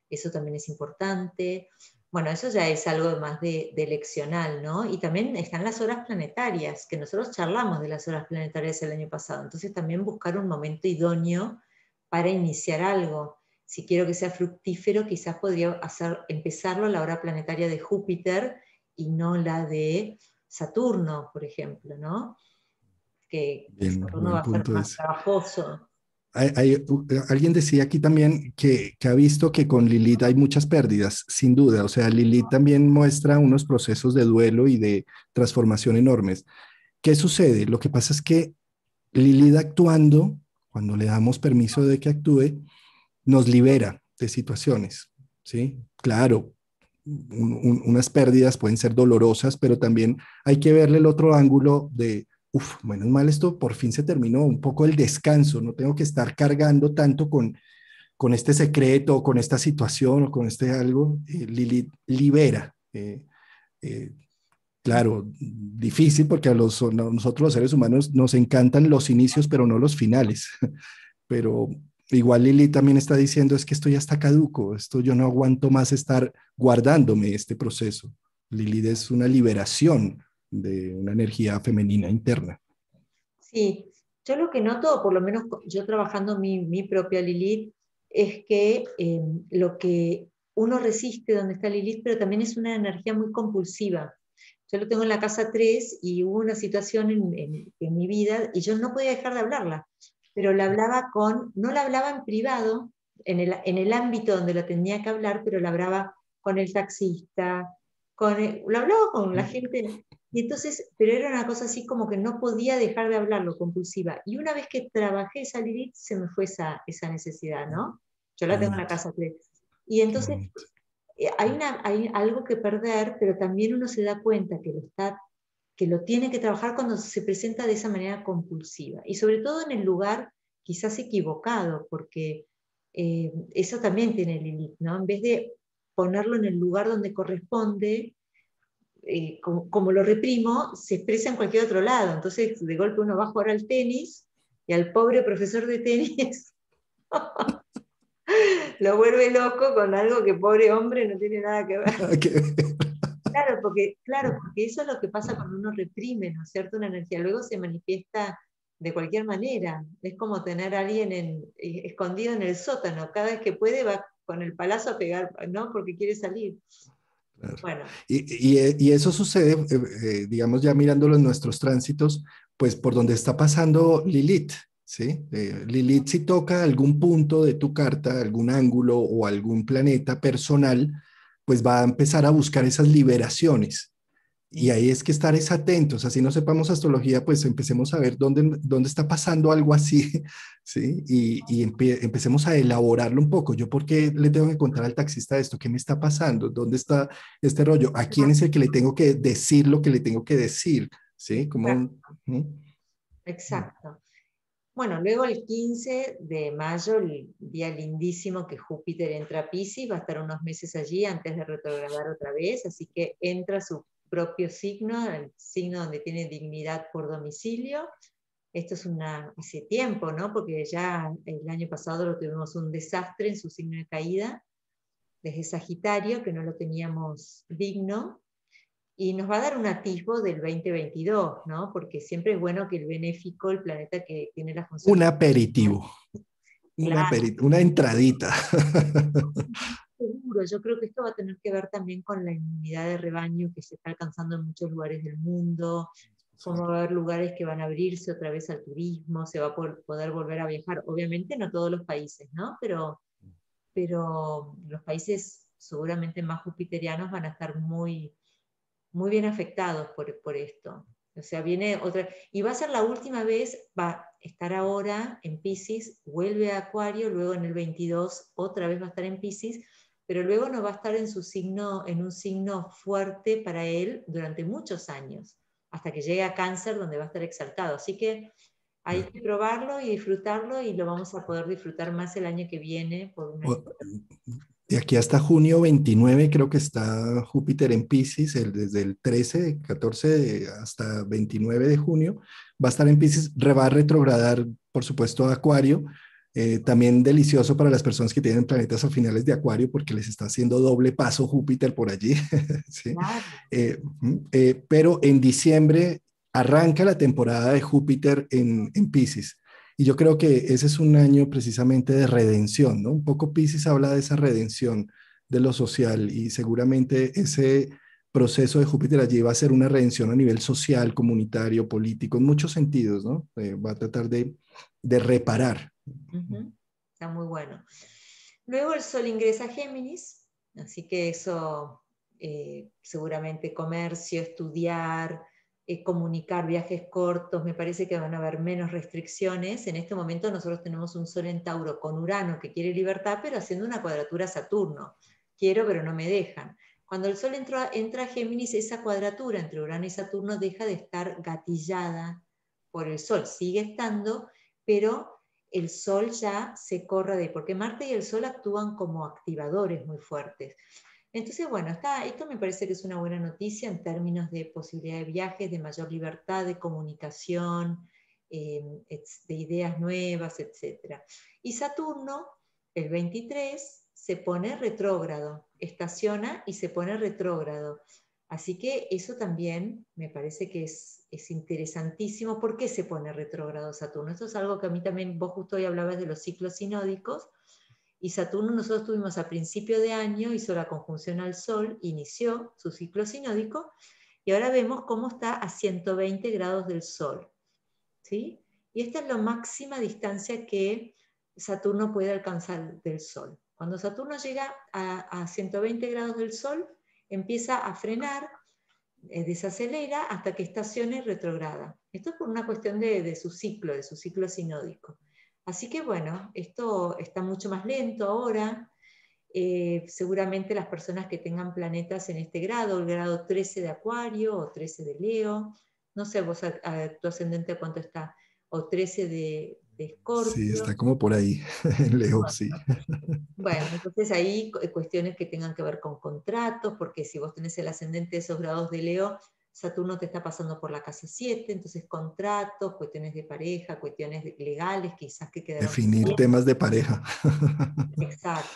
B: eso también es importante. Bueno, eso ya es algo más de, de leccional, ¿no? Y también están las horas planetarias, que nosotros charlamos de las horas planetarias el año pasado, entonces también buscar un momento idóneo para iniciar algo. Si quiero que sea fructífero, quizás podría hacer, empezarlo a la hora planetaria de Júpiter y no la de Saturno, por ejemplo, ¿no? Que Saturno va a ser más trabajoso.
A: alguien decía aquí también que, ha visto que con Lilith hay muchas pérdidas, sin duda. O sea, Lilith también muestra unos procesos de duelo y de transformación enormes. ¿Qué sucede? Lo que pasa es que Lilith actuando, cuando le damos permiso de que actúe, nos libera de situaciones. ¿sí? Claro, unas pérdidas, pueden ser dolorosas, pero también hay que verle el otro ángulo de, uff, menos mal esto por fin se terminó, un poco el descanso, no tengo que estar cargando tanto con, con este secreto, o con esta situación, o con este algo, eh, libera. Eh, eh, claro, difícil porque a los, nosotros los seres humanos nos encantan los inicios, pero no los finales. Pero igual Lili también está diciendo es que esto ya está caduco, esto yo no aguanto más estar guardándome este proceso. Lilith es una liberación de una energía femenina interna.
B: Sí, yo lo que noto, por lo menos yo trabajando mi, mi propia Lilith, es que em, lo que uno resiste donde está Lilith, pero también es una energía muy compulsiva. Yo lo tengo en la casa 3 y hubo una situación en, en mi vida y yo no podía dejar de hablarla pero la hablaba con, no la hablaba en privado, en el, en el ámbito donde lo tenía que hablar, pero la hablaba con el taxista, con lo hablaba con la gente, y entonces, pero era una cosa así como que no podía dejar de hablarlo, compulsiva. Y una vez que trabajé esa Lilith, se me fue esa, esa necesidad, ¿no? Yo la tengo en la casa 3. Y entonces eh, hay, una, hay algo que perder, pero también uno se da cuenta que lo está que lo tiene que trabajar cuando se presenta de esa manera compulsiva. Y sobre todo en el lugar quizás equivocado, porque eh, eso también tiene Lilith, ¿no? En vez de ponerlo en el lugar donde corresponde, eh, como, lo reprimo, se expresa en cualquier otro lado. Entonces, de golpe uno va a jugar al tenis y al pobre profesor de tenis lo vuelve loco con algo que pobre hombre no tiene nada que ver. Claro, porque, claro, porque eso es lo que pasa cuando uno reprime, ¿no es cierto? Una energía. Luego se manifiesta de cualquier manera. Es como tener a alguien en, eh, escondido en el sótano. Cada vez que puede va con el palazo a pegar, ¿no? Porque quiere salir.
A: Bueno. Y, y, eso sucede, eh, eh, digamos, ya mirándolo en nuestros tránsitos, pues por donde está pasando Lilith. ¿sí? Lilith si toca algún punto de tu carta, algún ángulo o algún planeta personal, pues va a empezar a buscar esas liberaciones. Y ahí es que estar es atentos, así no sepamos astrología, pues empecemos a ver dónde, dónde está pasando algo así, ¿sí? Y, y empecemos a elaborarlo un poco. ¿Yo por qué le tengo que contar al taxista esto? ¿Qué me está pasando? ¿Dónde está este rollo? ¿A quién es el que le tengo que decir lo que le tengo que decir? ¿Sí? Como
B: Exacto. Bueno, luego el 15 de mayo, el día lindísimo que Júpiter entra a Pisces, va a estar unos meses allí antes de retrogradar otra vez, así que entra su propio signo, el signo donde tiene dignidad por domicilio. Esto es una, hace tiempo, ¿no? Porque ya el año pasado lo tuvimos un desastre en su signo de caída, desde Sagitario, que no lo teníamos digno, y nos va a dar un atisbo del 2022, ¿no? Porque siempre es bueno que el benéfico, el planeta que tiene la función...
A: Un aperitivo, una, entradita.
B: Seguro, yo creo que esto va a tener que ver también con la inmunidad de rebaño que se está alcanzando en muchos lugares del mundo, cómo va a haber lugares que van a abrirse otra vez al turismo, se va a poder volver a viajar. Obviamente no todos los países, ¿no? Pero, pero los países seguramente más jupiterianos van a estar muy muy bien afectados por, por esto. O sea, viene otra, y va a ser la última vez, va a estar ahora en Pisces, vuelve a Acuario, luego en el 22 otra vez va a estar en Pisces, pero luego no va a estar en, su signo, en un signo fuerte para él durante muchos años, hasta que llegue a Cáncer, donde va a estar exaltado. Así que hay que probarlo y disfrutarlo y lo vamos a poder disfrutar más el año que viene. Por
A: de aquí hasta junio 29 creo que está Júpiter en Pisces, el, desde el 13, 14 hasta 29 de junio, va a estar en Pisces, va a retrogradar, por supuesto, a Acuario. Eh, también delicioso para las personas que tienen planetas a finales de Acuario porque les está haciendo doble paso Júpiter por allí. Eh, eh, pero en diciembre arranca la temporada de Júpiter en, en Pisces. Y yo creo que ese es un año precisamente de redención, ¿no? Un poco Pisces habla de esa redención de lo social y seguramente ese proceso de Júpiter allí va a ser una redención a nivel social, comunitario, político, en muchos sentidos, ¿no? Eh, va a tratar de, de reparar.
B: Está muy bueno. Luego el Sol ingresa a Géminis, así que eso eh, seguramente comercio, estudiar, eh, comunicar viajes cortos, me parece que van a haber menos restricciones. En este momento nosotros tenemos un Sol en Tauro con Urano que quiere libertad, pero haciendo una cuadratura a Saturno. Quiero, pero no me dejan. Cuando el Sol entra, entra a Géminis, esa cuadratura entre Urano y Saturno deja de estar gatillada por el Sol. Sigue estando, pero el Sol ya se corre de, porque Marte y el Sol actúan como activadores muy fuertes. Entonces, bueno, esto me parece que es una buena noticia en términos de posibilidad de viajes, de mayor libertad, de comunicación, em, de ideas nuevas, etc. Y Saturno, el 23, se pone retrógrado, estaciona y se pone retrógrado. Así que eso también me parece que es interesantísimo. ¿Por qué se pone retrógrado Saturno? Esto es algo que a mí también, vos justo hoy hablabas de los ciclos sinódicos, y Saturno nosotros tuvimos a principio de año, hizo la conjunción al Sol, inició su ciclo sinódico, y ahora vemos cómo está a 120 grados del Sol. ¿sí? Y esta es la máxima distancia que Saturno puede alcanzar del Sol. Cuando Saturno llega a, 120 grados del Sol, empieza a frenar, eh, desacelera hasta que estacione retrograda. Esto es por una cuestión de, su ciclo, de su ciclo sinódico. Así que bueno, esto está mucho más lento ahora. Eh, seguramente las personas que tengan planetas en este grado, el grado 13 de Acuario o 13 de Leo, no sé vos tu ascendente cuánto está, o 13 de, de
A: Sí, está como por ahí, en Leo, sí.
B: Bueno, entonces ahí cuestiones que tengan que ver con contratos, porque si vos tenés el ascendente de esos grados de Leo, Saturno te está pasando por la casa 7, entonces contratos, cuestiones de pareja, cuestiones legales, quizás que quedaron...
A: Definir temas de pareja.
B: Exacto.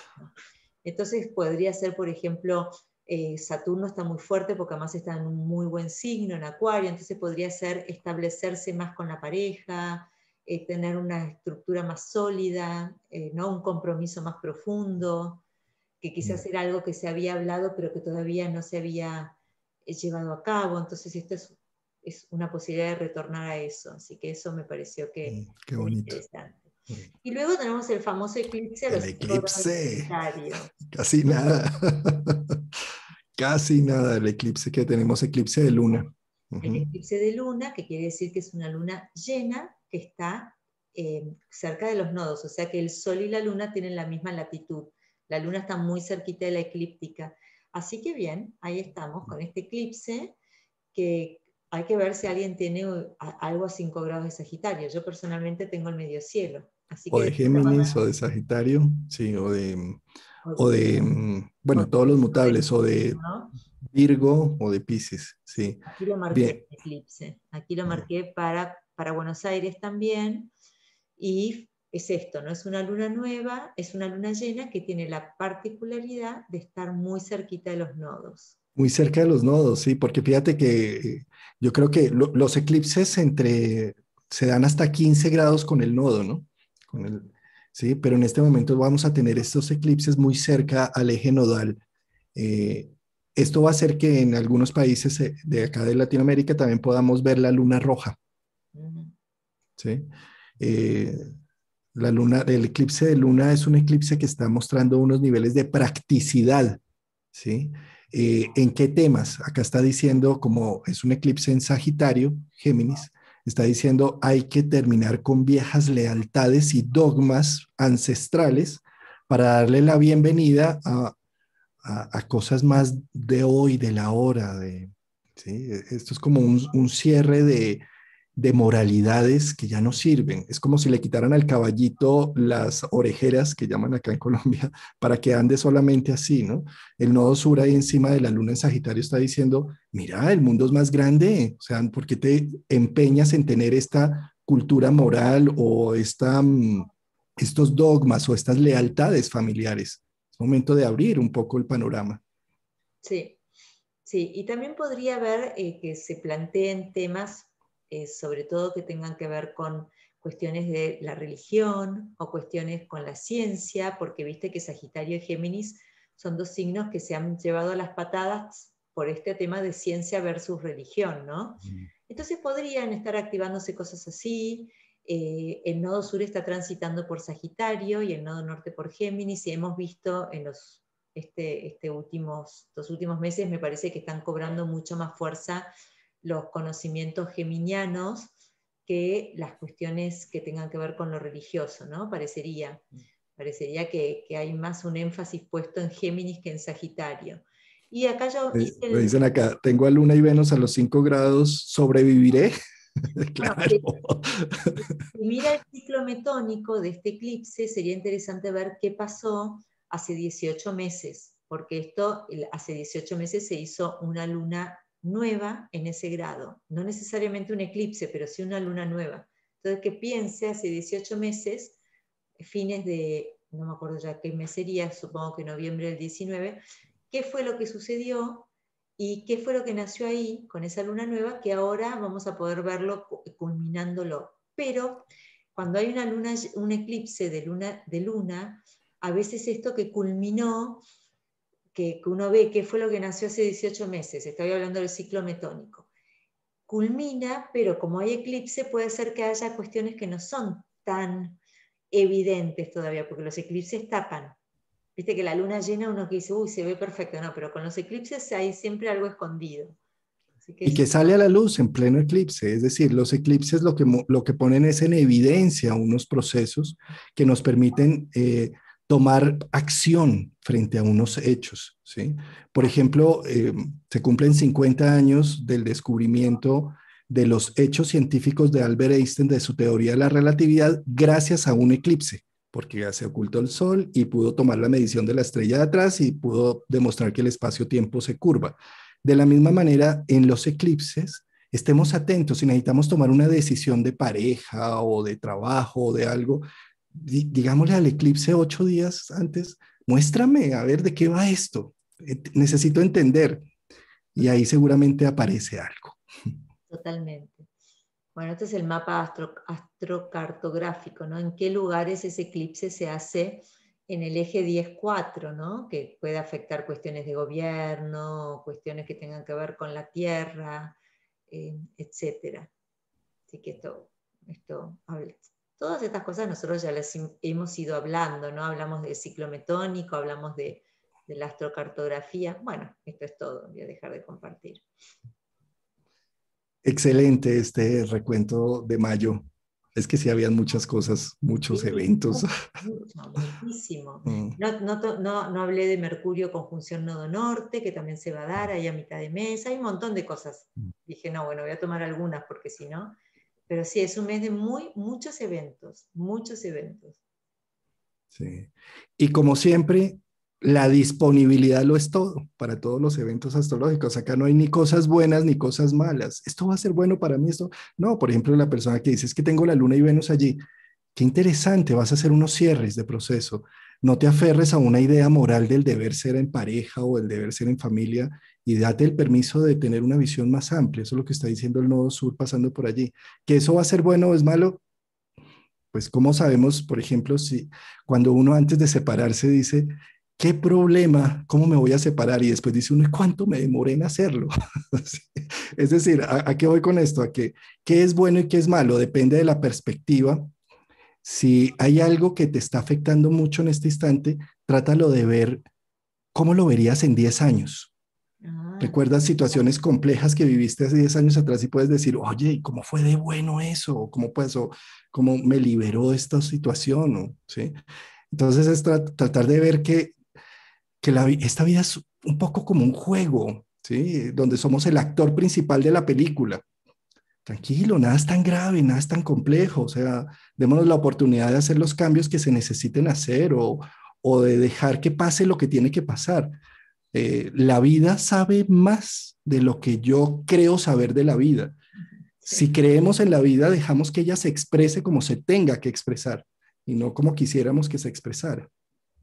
B: Entonces podría ser, por ejemplo, eh, Saturno está muy fuerte porque además está en un muy buen signo, en Acuario, entonces podría ser establecerse más con la pareja, eh, tener una estructura más sólida, eh, ¿no? un compromiso más profundo, que quizás era algo que se había hablado pero que todavía no se había llevado a cabo. Entonces esto es, es una posibilidad de retornar a eso. Así que eso me pareció que
A: mm, Qué bonito.
B: interesante. Mm. Y luego tenemos el famoso eclipse.
A: El eclipse. Casi nada. Casi nada el eclipse que tenemos, eclipse de luna.
B: El eclipse de luna, que quiere decir que es una luna llena que está eh, cerca de los nodos, o sea que el Sol y la Luna tienen la misma latitud. La Luna está muy cerquita de la eclíptica. Así que bien, ahí estamos con este eclipse que hay que ver si alguien tiene algo a 5 grados de Sagitario. Yo personalmente tengo el medio cielo.
A: o de Géminis o de Sagitario, sí, o de, o de, mm, bueno, todos los mutables, o de Virgo o de Pisces, sí.
B: Aquí lo marqué, eclipse. Aquí lo marqué para para Buenos Aires también, y es esto, no es una luna nueva, es una luna llena que tiene la particularidad de estar muy cerquita de los nodos.
A: Muy cerca de los nodos, sí, porque fíjate que eh, yo creo que los eclipses entre se dan hasta 15 grados con el nodo, ¿no? Con el, sí, pero en este momento vamos a tener estos eclipses muy cerca al eje nodal. Eh, esto va a hacer que en algunos países eh, de acá de Latinoamérica también podamos ver la luna roja. ¿sí? Eh, la luna, el eclipse de luna es un eclipse que está mostrando unos niveles de practicidad, ¿sí? Eh, ¿En qué temas? Acá está diciendo, como es un eclipse en Sagitario, Géminis, está diciendo hay que terminar con viejas lealtades y dogmas ancestrales para darle la bienvenida a, cosas más de hoy, de la hora. De, ¿sí? Esto es como un cierre de, de moralidades que ya no sirven. Es como si le quitaran al caballito las orejeras que llaman acá en Colombia para que ande solamente así, ¿no? El nodo sur ahí encima de la luna en Sagitario está diciendo, mira, el mundo es más grande, o sea, ¿por qué te empeñas en tener esta cultura moral o esta, mm, estos dogmas o estas lealtades familiares? Es momento de abrir un poco el panorama.
B: Sí, sí, y también podría haber eh, que se planteen temas eh, sobre todo que tengan que ver con cuestiones de la religión o cuestiones con la ciencia, porque viste que Sagitario y Géminis son dos signos que se han llevado a las patadas por este tema de ciencia versus religión, ¿no? Entonces podrían estar activándose cosas así. Eh, el nodo sur está transitando por Sagitario y el nodo norte por Géminis, y hemos visto en los este, este últimos, los últimos meses, me parece que están cobrando mucho más fuerza los conocimientos geminianos que las cuestiones que tengan que ver con lo religioso, ¿no? Parecería, parecería que, hay más un énfasis puesto en Géminis que en Sagitario. Y acá yo...
A: Me dicen acá, tengo a Luna y Venus a los 5 grados, ¿sobreviviré? claro.
B: si mira el ciclo metónico de este eclipse, sería interesante ver qué pasó hace 18 meses, porque esto hace 18 meses se hizo una luna nueva en ese grado, no necesariamente un eclipse, pero sí una luna nueva. Entonces, que piense hace 18 meses, fines de, no me acuerdo ya qué mes sería, supongo que noviembre del 19, qué fue lo que sucedió y qué fue lo que nació ahí con esa luna nueva, que ahora vamos a poder verlo culminándolo. Pero cuando hay una luna, un eclipse de luna, de luna, a veces esto que culminó que, uno ve que fue lo que nació hace 18 meses, estoy hablando del ciclo metónico, culmina, pero como hay eclipse puede ser que haya cuestiones que no son tan evidentes todavía, porque los eclipses tapan. Viste que la luna llena uno que dice, uy, se ve perfecto, no, pero con los eclipses hay siempre algo escondido.
A: y que sale a la luz en pleno eclipse, es decir, los eclipses lo que, lo que ponen es en evidencia unos procesos que nos permiten eh, tomar acción frente a unos hechos. ¿sí? Por ejemplo, eh, se cumplen 50 años del descubrimiento de los hechos científicos de Albert Einstein de su teoría de la relatividad gracias a un eclipse, porque ya se ocultó el Sol y pudo tomar la medición de la estrella de atrás y pudo demostrar que el espacio-tiempo se curva. De la misma manera, en los eclipses, estemos atentos si necesitamos tomar una decisión de pareja o de trabajo o de algo, digámosle al eclipse ocho días antes, muéstrame a ver de qué va esto. Eh, necesito entender. Y ahí seguramente aparece algo.
B: Totalmente. Bueno, este es el mapa astro, astrocartográfico, ¿no? En qué lugares ese eclipse se hace en el eje 10-4, ¿no? Que puede afectar cuestiones de gobierno, cuestiones que tengan que ver con la tierra, eh, etc. Así que esto, esto Todas estas cosas nosotros ya las hemos ido hablando, ¿no? Hablamos del ciclo metónico, hablamos de, la astrocartografía. Bueno, esto es todo, voy a dejar de compartir.
A: Excelente este recuento de mayo. Es que sí habían muchas cosas, muchos eventos.
B: muchísimo. Mm. No, no, hablé de Mercurio conjunción nodo norte, que también se va a dar ahí a mitad de mes. Hay un montón de cosas. Mm. Dije, no, bueno, voy a tomar algunas porque si no. Pero sí, es un mes de muy, muchos eventos, muchos eventos.
A: Sí. Y como siempre, la disponibilidad lo es todo para todos los eventos astrológicos. Acá no hay ni cosas buenas ni cosas malas. Esto va a ser bueno para mí, esto. No, por ejemplo, la persona que dice es que tengo la luna y Venus allí. Qué interesante, vas a hacer unos cierres de proceso. No te aferres a una idea moral del deber ser en pareja o el deber ser en familia y date el permiso de tener una visión más amplia. Eso es lo que está diciendo el nodo sur pasando por allí. ¿Que eso va a ser bueno o es malo? Pues ¿cómo sabemos, por ejemplo, si cuando uno antes de separarse dice, ¿qué problema? ¿Cómo me voy a separar? Y después dice uno, ¿y cuánto me demoré en hacerlo? es decir, ¿a, ¿a, qué voy con esto? A que qué es bueno y qué es malo depende de la perspectiva. Si hay algo que te está afectando mucho en este instante, trátalo de ver cómo lo verías en 10 años. Ah, Recuerdas situaciones complejas que viviste hace 10 años atrás y puedes decir, oye, ¿cómo fue de bueno eso? ¿Cómo, pues, o, cómo me liberó esta situación? ¿Sí? Entonces es tratar de ver que, que la, esta vida es un poco como un juego, ¿sí? Donde somos el actor principal de la película. Tranquilo, nada es tan grave, nada es tan complejo, o sea, démonos la oportunidad de hacer los cambios que se necesiten hacer o, o de dejar que pase lo que tiene que pasar eh, la vida sabe más de lo que yo creo saber de la vida. Si creemos en la vida, dejamos que ella se exprese como se tenga que expresar y no como quisiéramos que se expresara.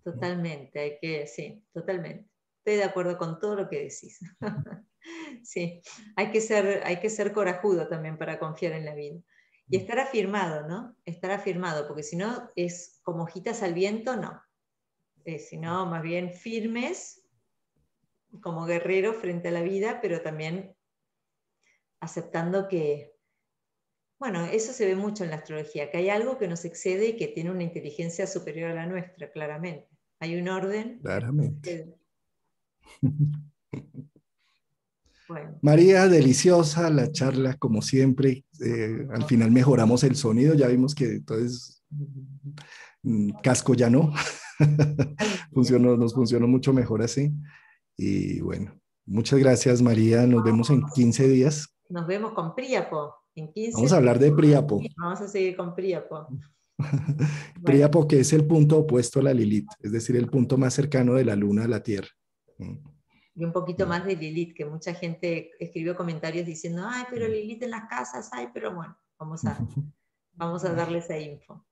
B: Totalmente, hay que, sí, totalmente. Estoy de acuerdo con todo lo que decís. sí, hay que, ser, hay que ser corajudo también para confiar en la vida. Y estar afirmado, ¿no? Estar afirmado, porque si no es como hojitas al viento, no. Eh, sino más bien firmes como guerrero frente a la vida, pero también aceptando que, bueno, eso se ve mucho en la astrología, que hay algo que nos excede y que tiene una inteligencia superior a la nuestra, claramente. Hay un orden.
A: Claramente. María, deliciosa la charla, como siempre. Eh, al final mejoramos el sonido, ya vimos que entonces mm, casco ya no. funcionó, nos funcionó mucho mejor así. Y bueno, muchas gracias María, nos vemos en 15 días.
B: Nos vemos con Príapo. En 15
A: Vamos a hablar de Príapo.
B: Vamos a seguir con Príapo.
A: Príapo, que es el punto opuesto a la Lilith, es decir, el punto más cercano de la luna a la Tierra. Mm.
B: Y un poquito más de Lilith, que mucha gente escribió comentarios diciendo, ay, pero Lilith en las casas, ay, pero bueno, vamos a, vamos a darle esa info.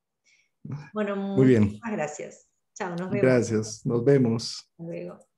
B: Bueno,
A: muy bien.
B: Muchas gracias. Chao, nos vemos.
A: Gracias, nos vemos.
B: Hasta luego.